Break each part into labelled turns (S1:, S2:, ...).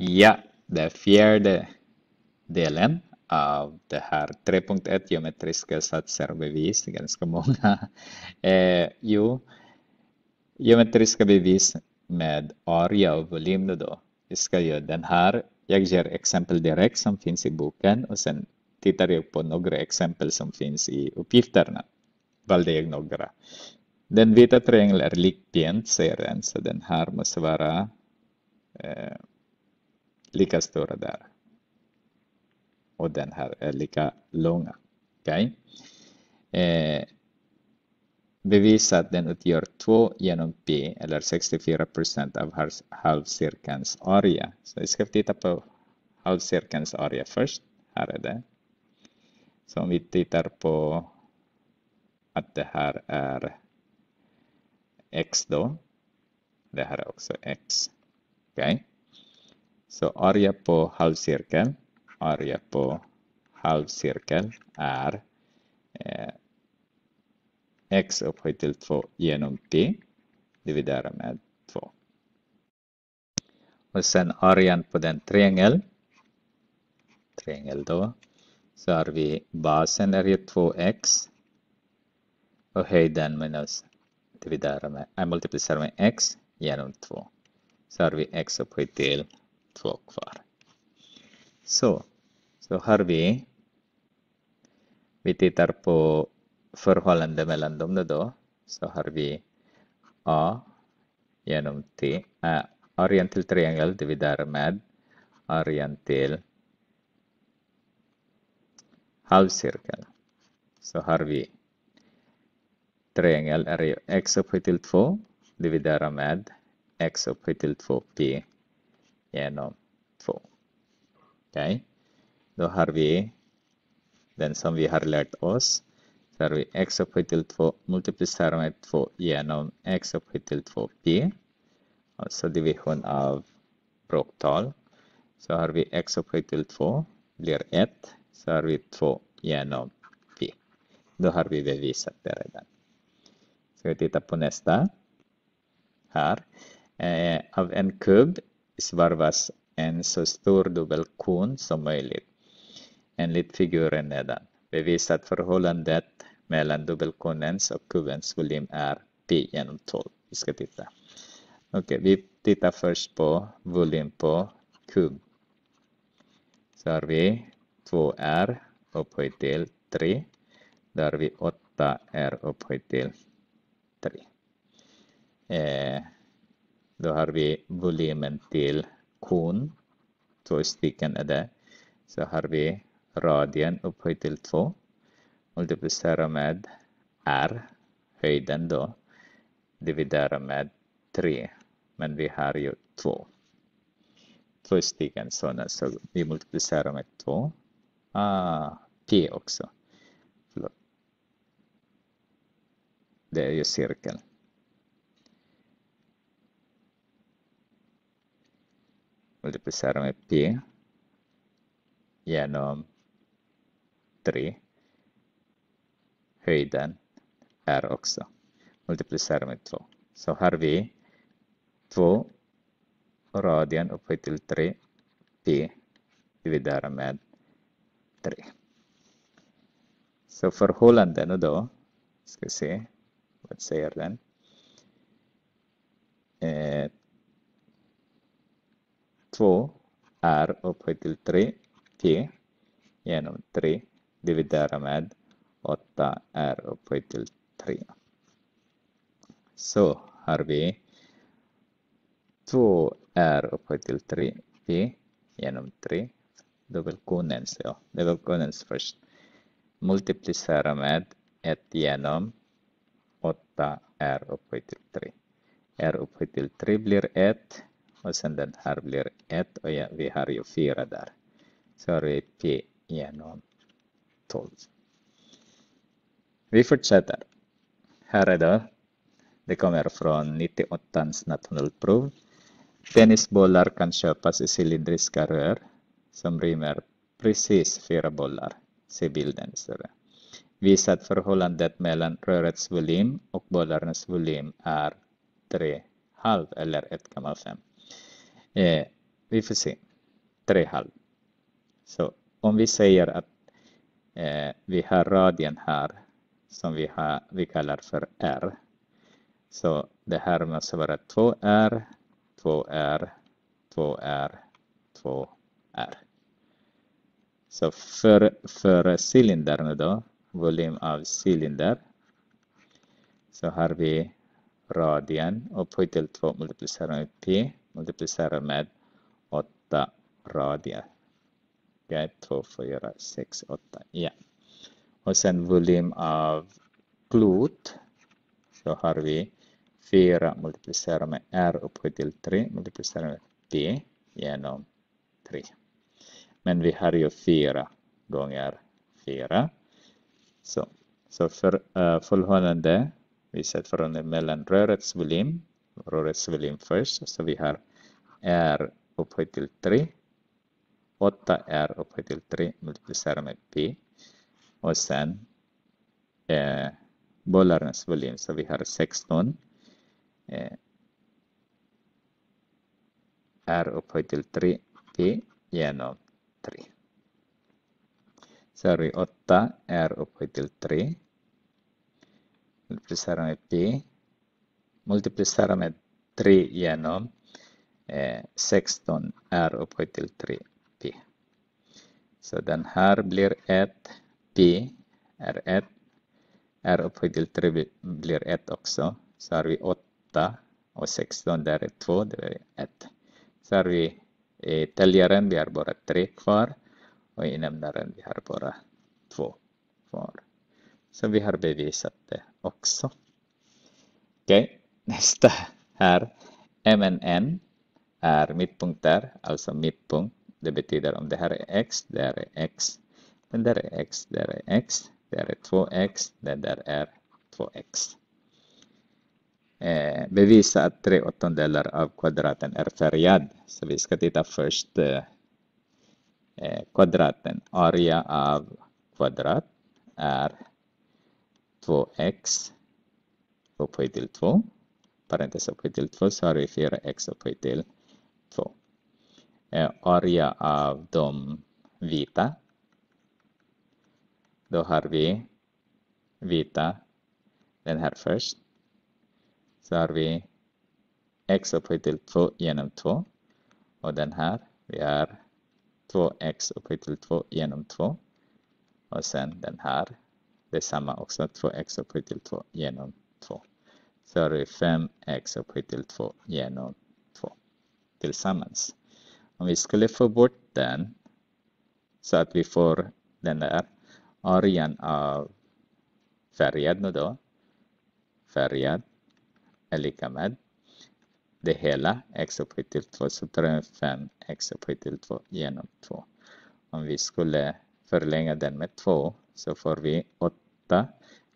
S1: Ja, det fjärde delen av det här 3.1 geometriska satser och bevis, ganska många. Eh, jo, geometriska bevis med area och volym då. Vi ska göra den här. Jag ger exempel direkt som finns i boken och sen tittar jag på några exempel som finns i uppgifterna. Valde jag några. Den vita triangeln är likbent, säger den, så den här måste vara eh, lika stora där. Och den här är lika långa. Okay? Eh, bevisa att den utgör 2 genom pi eller 64 procent av halvcirkelns area. Så vi ska titta på halvcirkelns area först. Här är det. Så om vi tittar på att det här är x då. Det här är också x. Okej. Okay. Så area på halvcirkeln, area på halvcirkeln är eh, x upphöjt till 2 genom t dividerat med 2. Och sen arean på den triangel, triangel då, så har vi basen är ju 2x och höjden minus dividerat med, eh, äh, multiplicerar med x genom 2. Så har vi x upphöjt till Två kvar. Så, så har vi, vi tittar på förhållande mellan dem då, så har vi a genom t, äh, arean till triangel dividerar med arean till halvcirkel. Så har vi triangel är ju x upphöjt till 2 dividerar med x upphöjt till 2p genom 2. Okej, okay. då har vi den som vi har lärt oss. Så har vi x upphöjt till 2 multiplicerar med 2 genom x upphöjt till 2p. Alltså division av bråktal. Så har vi x upphöjt till 2 blir 1. Så har vi 2 genom p. Då har vi bevisat det redan. Ska vi titta på nästa. Här. Eh, av en kub svarvas en så stor dubbelkon som möjligt. Enligt figuren nedan. Bevisa att förhållandet mellan dubbelkonens och kubens volym är pi genom 12. Vi ska titta. Okej, okay, vi tittar först på volym på kub. Så har vi 2r upphöjt till 3. Då har vi 8r upphöjt till 3. Eh, då har vi volymen till kon. Två stycken är det. Så har vi radien upphöjt till 2. Multiplicera med r, höjden då. Dividera med 3. Men vi har ju 2. Två stycken sådana, så vi multiplicerar med 2. Ah, p också. Förlåt. Det är ju cirkeln. Multiplicera med p genom 3. Höjden är också multiplicera med 2. Så har vi 2 radien upphöjt till 3 p dividerat med 3. Så förhållanden då, ska se, vad säger den? Eh, 2 är upphöjt till 3 t genom 3 dividera med 8 är upphöjt till 3. Så har vi 2 är upphöjt till 3 p genom 3 dubbelkonens, ja, dubbelkonens först. Multiplicera med 1 genom 8 är upphöjt till 3. R upphöjt till 3 blir 1 och sen den här blir 1 och vi har ju 4 där. Så har vi P genom 12. Vi fortsätter. Här är det. Det kommer från 98ans nationalprov. Tennisbollar kan köpas i cylindriska rör som rymmer precis fyra bollar. Se bilden istället. Visa att förhållandet mellan rörets volym och bollarnas volym är 3,5 eller 1,5. Eh, vi får se. 3,5. Så om vi säger att eh, vi har radien här som vi, har, vi kallar för R. Så det här måste vara 2R, 2R, 2R, 2R. Så för, för cylindern då, volym av cylinder, så har vi radien upphöjt till 2 multiplicerar med P multiplicerar med 8 radier. Okay, 2, 4, 6, 8. Ja. Och sen volym av klot så har vi 4 multiplicerat med R upphöjt till 3 multiplicerat med P genom 3. Men vi har ju 4 gånger 4. Så, så för eh, uh, förhållande, vi sätter förhållande mellan rörets volym, rörets volym först, så vi har R upphöjt till 3 8 R upphöjt till 3 multiplicerat med P. Och sen eh, bollarnas volym, så vi har 16 eh, R upphöjt till 3 P genom 3. Så har vi 8 R upphöjt till 3 multiplicerat med P Multiplicera med 3 genom eh, 16 R upphöjt till 3 P. Så den här blir 1, P är 1, R upphöjt till 3 blir 1 också. Så har vi 8 och 16, där är 2, det är 1. Så har vi i täljaren, vi har bara 3 kvar och i nämnaren vi har bara 2 kvar. Så vi har bevisat det också. Okej, okay nästa här. MNN är mittpunkter, alltså mittpunkt. Det betyder om det här är x, det här är x, den där är x, det är x, det är 2x, det där är 2x. Eh, bevisa att 3 åttondelar av kvadraten är färgad. Så vi ska titta först eh, eh kvadraten. Area av kvadrat är 2x upphöjt till 2. Parentes upphöjt till 2 så har vi 4x upphöjt till 2 eh, area av de vita. Då har vi vita, den här först. Så har vi x upphöjt till 2 genom 2. Och den här, vi har 2x upphöjt till 2 genom 2. Och sen den här, det är samma också, 2x upphöjt till 2 genom 2. Så har vi 5x upphöjt till 2 genom 2 tillsammans. Om vi skulle få bort den så att vi får den där arean av färgad nu då. Färgad är lika med det hela x upphöjt till 2 så tar vi 5 x upphöjt till 2 genom 2. Om vi skulle förlänga den med 2 så får vi 8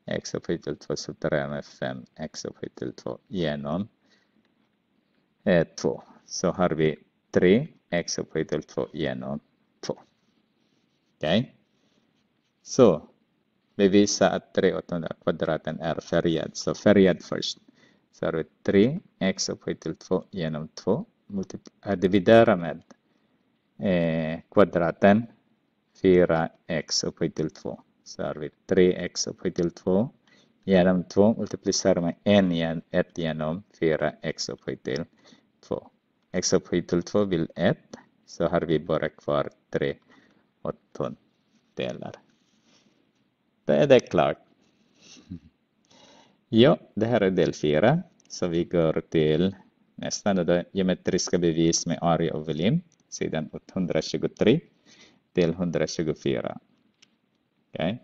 S1: x upphöjt till 2 så med 5 x upphöjt till 2 genom e 2. Så har vi 3 x upphöjt till 2 genom 2. Okej? Okay? Så, bevisa att 3 åttondelar kvadraten är färgad. Så färgad först. Så har vi 3 x upphöjt till 2 genom 2. Äh, dividera med eh, kvadraten 4x upphöjt till 2. Så har vi 3x upphöjt till 2 genom 2 multiplicerar med 1 igen, 1 genom 4x upphöjt till 2 x upphöjt till 2 blir 1. Så har vi bara kvar 3 åttondelar. Då är det klart. Ja, det här är del 4. Så vi går till nästa, då, geometriska bevis med area och volym. Sidan 123 till 124. Okay.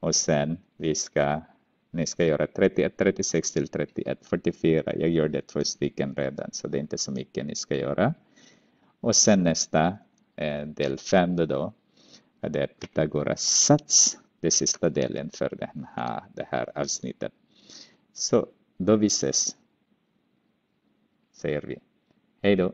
S1: Och sen vi ska ni ska göra 31, 36 till 31, 44. Jag gör det två stycken redan, så det är inte så mycket ni ska göra. Och sen nästa, eh, del 5 då, det är Pythagoras sats, det sista delen för den här, det här avsnittet. Så då vi ses, säger vi. Hej då!